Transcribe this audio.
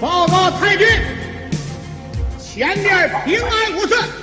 报告太君前面平安无事。